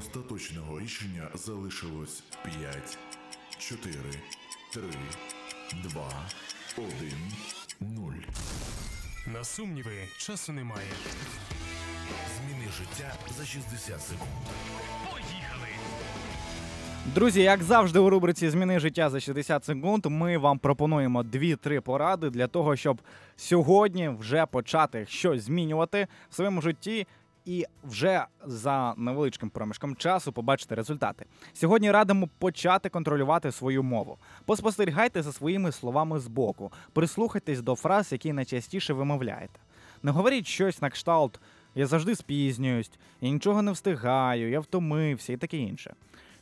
остаточного рішення залишилось 5, 4, 3, 2, 1, 0. На сумніви часу немає. Зміни життя за 60 секунд. Поїхали! Друзі, як завжди, у рубриці Зміни життя за 60 секунд. Ми вам пропонуємо 2-3 поради для того, щоб сьогодні вже почати щось змінювати в своєму житті. І вже за невеличким проміжком часу побачити результати. Сьогодні радимо почати контролювати свою мову. Поспостерігайте за своїми словами збоку, прислухайтесь до фраз, які найчастіше вимовляєте. Не говоріть щось на кшталт Я завжди спізнююсь, я нічого не встигаю, я втомився і таке інше.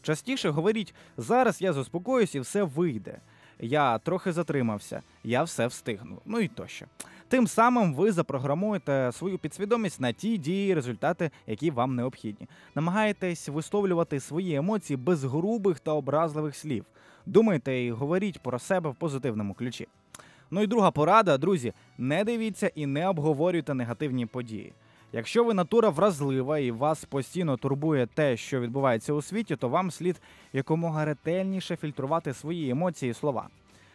Частіше говоріть зараз я заспокоюсь і все вийде. Я трохи затримався, я все встигну. Ну і тощо. Тим самим ви запрограмуєте свою підсвідомість на ті дії, результати, які вам необхідні. Намагаєтесь висловлювати свої емоції без грубих та образливих слів. Думайте і говоріть про себе в позитивному ключі. Ну і друга порада, друзі, не дивіться і не обговорюйте негативні події. Якщо ви натура вразлива і вас постійно турбує те, що відбувається у світі, то вам слід якомога ретельніше фільтрувати свої емоції і слова.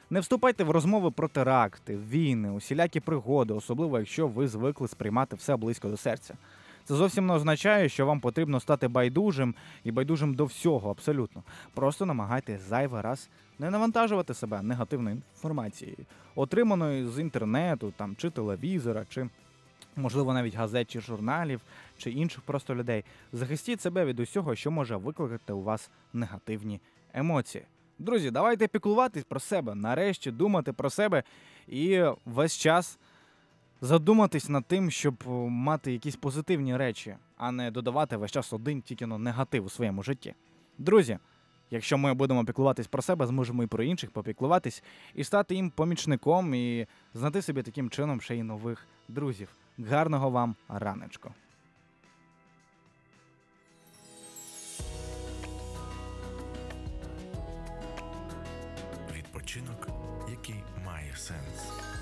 Не вступайте в розмови про теракти, війни, усілякі пригоди, особливо якщо ви звикли сприймати все близько до серця. Це зовсім не означає, що вам потрібно стати байдужим і байдужим до всього абсолютно. Просто намагайтесь зайвий раз не навантажувати себе негативною інформацією, отриманою з інтернету, там чи телевізора, чи можливо навіть газет чи журналів, чи інших просто людей. Захистіть себе від усього, що може викликати у вас негативні емоції. Друзі, давайте піклуватись про себе, нарешті думати про себе і весь час задуматись над тим, щоб мати якісь позитивні речі, а не додавати весь час один тільки ну, негатив у своєму житті. Друзі, якщо ми будемо піклуватись про себе, зможемо і про інших попіклуватись і стати їм помічником, і знайти собі таким чином ще й нових друзів. Гарного вам раночку! sense.